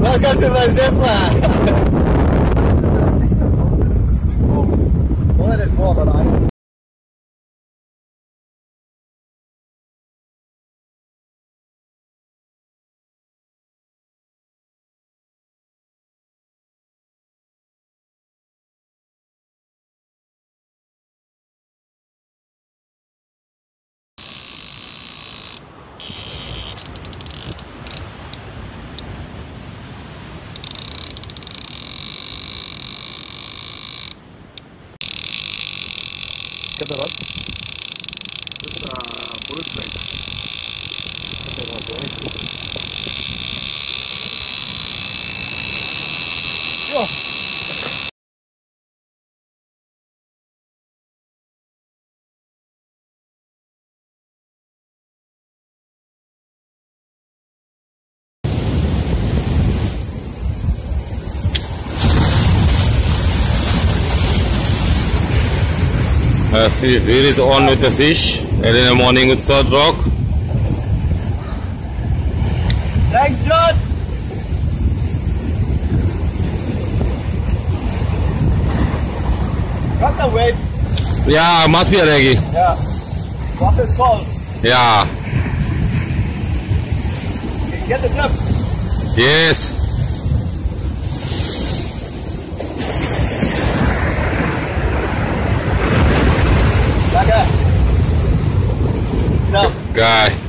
Welcome to my zip line. More. Get the Uh, is on with the fish, and in the morning with salt rock. Thanks, John. Got the wave. Yeah, must be a reggae. Yeah. What is called? Yeah. Get the grip. Yes. Guy.